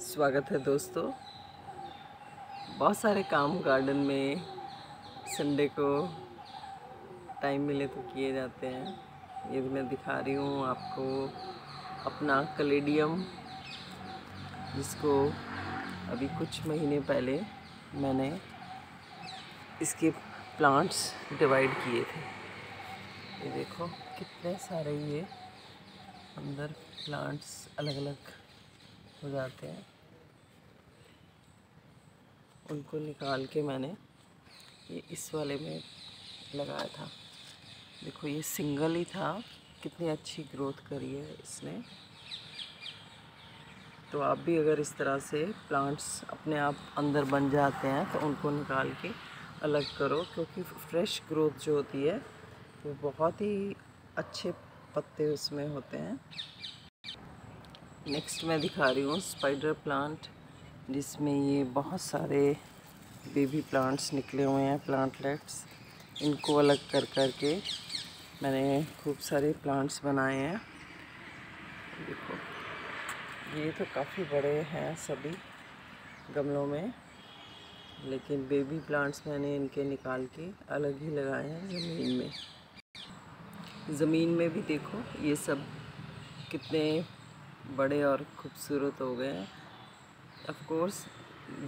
स्वागत है दोस्तों। बहुत सारे काम गार्डन में संडे को टाइम मिले तो किए जाते हैं। ये भी मैं दिखा रही हूँ आपको अपना कलेडियम, जिसको अभी कुछ महीने पहले मैंने इसके प्लांट्स डिवाइड किए थे। ये देखो कितने सारे ये अंदर प्लांट्स अलग अलग हो जाते हैं। उनको निकाल के मैंने ये इस वाले में लगाया था। देखो, ये सिंगल ही था। कितनी अच्छी ग्रोथ करी है इसने। तो आप भी अगर इस तरह से प्लांट्स अपने आप अंदर बन जाते हैं तो उनको निकाल के अलग करो, क्योंकि फ्रेश ग्रोथ जो होती है, वो बहुत ही अच्छे पत्ते उसमें होते हैं। नेक्स्ट मैं दिखा रही हूँ स्पाइडर प्लांट जिसमें ये बहुत सारे बेबी प्लांट्स निकले हुए हैं प्लांटलेट्स इनको अलग कर कर के मैंने खूब सारे प्लांट्स बनाए हैं। देखो, ये तो काफ़ी बड़े हैं सभी गमलों में, लेकिन बेबी प्लांट्स मैंने इनके निकाल के अलग ही लगाए हैं ज़मीन में। ज़मीन में भी देखो, ये सब कितने बड़े और खूबसूरत हो गए हैं। ऑफ़ कोर्स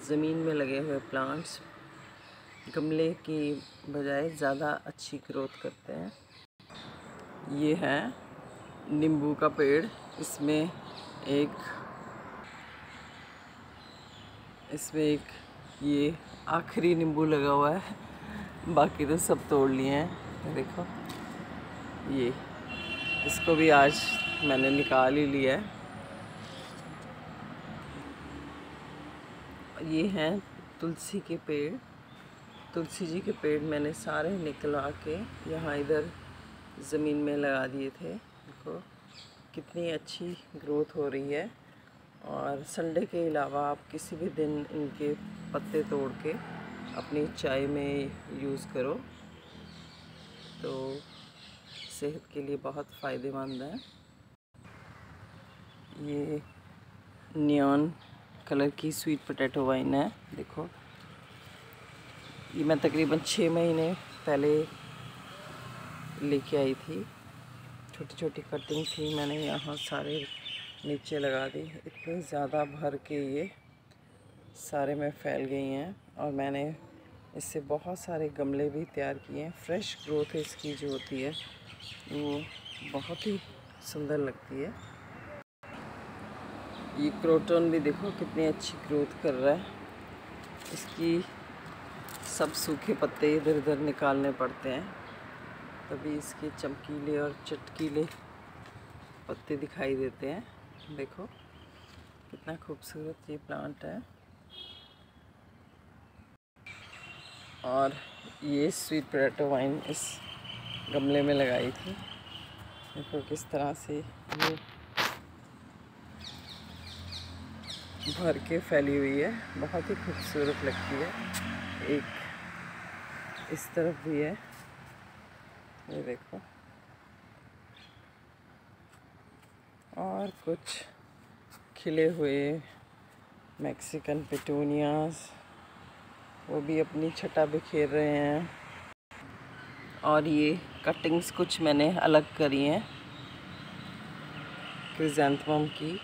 ज़मीन में लगे हुए प्लांट्स गमले की बजाय ज़्यादा अच्छी ग्रोथ करते हैं। ये है नींबू का पेड़। इसमें एक इसमें एक ये आखिरी नींबू लगा हुआ है। बाकी तो सब तोड़ लिए हैं। देखो, ये, इसको भी आज मैंने निकाल ही लिया है। ये हैं तुलसी के पेड़। तुलसी जी के पेड़ मैंने सारे निकलवा के यहाँ इधर ज़मीन में लगा दिए थे। देखो, कितनी अच्छी ग्रोथ हो रही है। और संडे के अलावा आप किसी भी दिन इनके पत्ते तोड़ के अपनी चाय में यूज़ करो। तो सेहत के लिए बहुत फ़ायदेमंद है। ये नियॉन कलर की स्वीट पोटैटो वाइन है। देखो। ये मैं तकरीबन छः महीने पहले लेके आई थी। छोटी छोटी कटिंग थी। मैंने यहाँ सारे नीचे लगा दी। इतनी ज़्यादा भर के ये सारे में फैल गई हैं और मैंने इससे बहुत सारे गमले भी तैयार किए हैं। फ्रेश ग्रोथ इसकी जो होती है, वो बहुत ही सुंदर लगती है। ये क्रोटन भी देखो कितनी अच्छी ग्रोथ कर रहा है। इसकी सब सूखे पत्ते इधर उधर निकालने पड़ते हैं। तभी इसके चमकीले और चटकीले पत्ते दिखाई देते हैं। देखो, कितना खूबसूरत ये प्लांट है। और ये स्वीट पोटैटो वाइन इस गमले में लगाई थी। देखो किस तरह से ये भर के फैली हुई है। बहुत ही खूबसूरत लगती है। एक इस तरफ़ भी है। ये देखो। और कुछ खिले हुए मैक्सिकन पिटूनियाज, वो भी अपनी छटा बिखेर रहे हैं। और ये कटिंग्स कुछ मैंने अलग करी हैं। क्रिजेंथम की।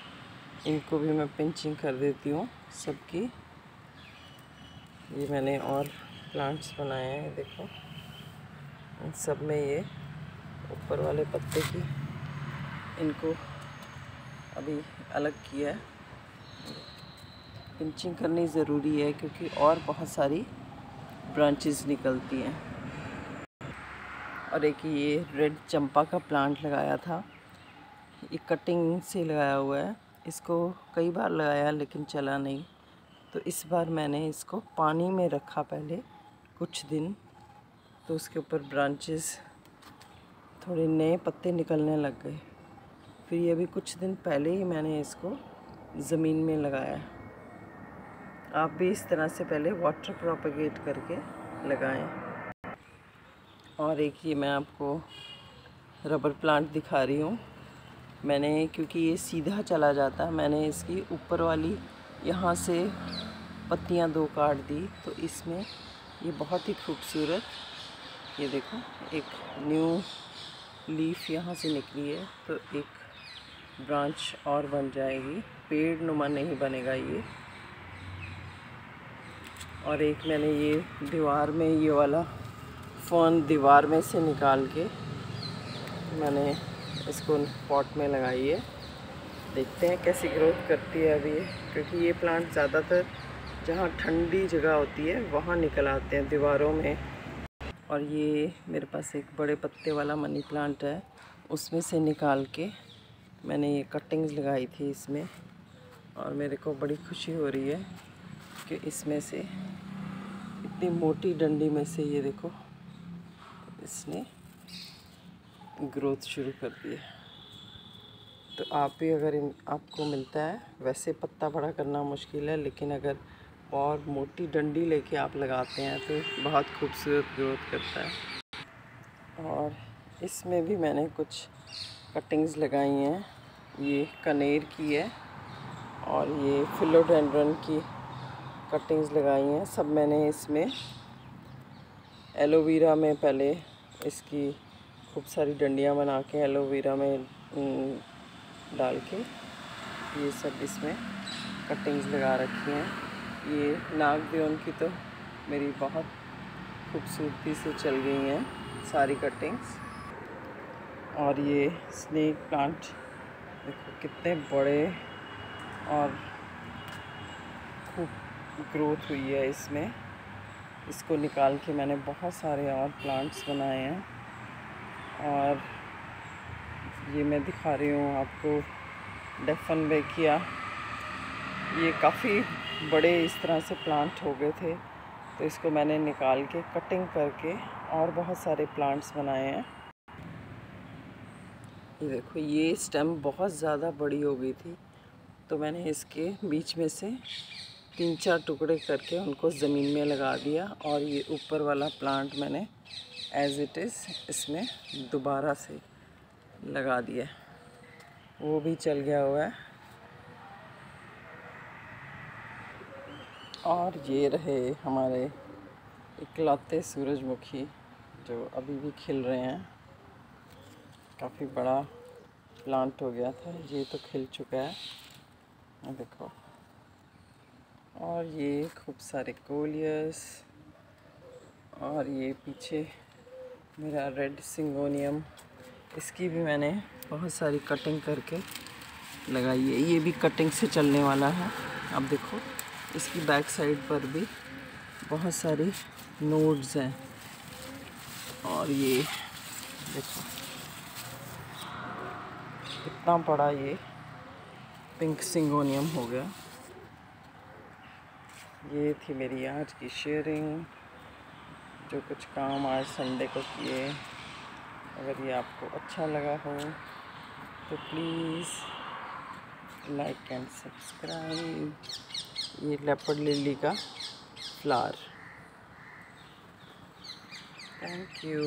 इनको भी मैं पिंचिंग कर देती हूँ सबकी। ये मैंने और प्लांट्स बनाए हैं, देखो। इन सब में ये ऊपर वाले पत्ते की इनको अभी अलग किया है। पिंचिंग करनी ज़रूरी है क्योंकि और बहुत सारी ब्रांचेस निकलती हैं। और एक ये रेड चंपा का प्लांट लगाया था। ये कटिंग से लगाया हुआ है। इसको कई बार लगाया लेकिन चला नहीं। तो इस बार मैंने इसको पानी में रखा पहले कुछ दिन। तो उसके ऊपर ब्रांचेस थोड़े नए पत्ते निकलने लग गए। फिर ये भी कुछ दिन पहले ही मैंने इसको ज़मीन में लगाया। आप भी इस तरह से पहले वाटर प्रोपगेट करके लगाएँ। और एक ये मैं आपको रबर प्लांट दिखा रही हूँ। मैंने, क्योंकि ये सीधा चला जाता, मैंने इसकी ऊपर वाली, यहाँ से पत्तियाँ दो काट दी तो इसमें ये बहुत ही खूबसूरत, ये देखो, एक न्यू लीफ यहाँ से निकली है तो एक ब्रांच और बन जाएगी। पेड़ नुमा नहीं बनेगा ये। और एक मैंने ये दीवार में, ये वाला फ़ोन दीवार में से निकाल के, मैंने इसको पॉट में लगाइए। देखते हैं कैसी ग्रोथ करती है अभी, क्योंकि ये प्लांट ज़्यादातर जहाँ ठंडी जगह होती है, वहाँ निकल आते हैं दीवारों में। और ये मेरे पास एक बड़े पत्ते वाला मनी प्लांट है, उसमें से निकाल के मैंने ये कटिंग्स लगाई थी इसमें। और मेरे को बड़ी खुशी हो रही है कि इसमें से इतनी मोटी डंडी में से ये देखो, इसने ग्रोथ शुरू कर दी है। तो आप भी अगर इन, आपको मिलता है, वैसे पत्ता बड़ा करना मुश्किल है, लेकिन अगर और मोटी डंडी लेके आप लगाते हैं तो बहुत खूबसूरत ग्रोथ करता है। और इसमें भी मैंने कुछ कटिंग्स लगाई हैं। ये कनेर की है और ये फिलोडेंड्रन की कटिंग्स लगाई हैं। सब मैंने इसमें एलोवेरा में पहले इसकी खूब सारी डंडियाँ बना के एलोवेरा में डाल के ये सब इसमें कटिंग्स लगा रखी हैं। ये नाग देवन की तो मेरी बहुत खूबसूरती से चल गई हैं सारी कटिंग्स और ये स्नेक प्लांट देखो कितने बड़े और खूब ग्रोथ हुई है इसमें। इसको निकाल के मैंने बहुत सारे और प्लांट्स बनाए हैं। और ये मैं दिखा रही हूँ आपको। डेफन बेकिया। ये काफ़ी बड़े इस तरह से प्लांट हो गए थे। तो इसको मैंने निकाल के कटिंग करके और बहुत सारे प्लांट्स बनाए हैं। ये देखो, ये स्टेम बहुत ज़्यादा बड़ी हो गई थी। तो मैंने इसके बीच में से तीन चार टुकड़े करके उनको ज़मीन में लगा दिया और ये ऊपर वाला प्लांट मैंने एज इट इज़ इसमें दोबारा से लगा दिया। वो भी चल गया हुआ है। और ये रहे हमारे इकलौते सूरजमुखी, जो अभी भी खिल रहे हैं। काफ़ी बड़ा प्लांट हो गया था, ये तो खिल चुका है। देखो। और ये खूब सारे कोलियस, और ये पीछे मेरा रेड सिंगोनियम। इसकी भी मैंने बहुत सारी कटिंग करके लगाई है। ये भी कटिंग से चलने वाला है। अब देखो, इसकी बैक साइड पर भी बहुत सारी नोड्स हैं। और ये देखो, इतना बड़ा ये पिंक सिंगोनियम हो गया। ये थी मेरी आज की शेयरिंग जो कुछ काम आज संडे को किए, अगर ये आपको अच्छा लगा हो तो प्लीज़ लाइक एंड सब्सक्राइब ये लेपर्ड लिली का फ्लावर थैंक यू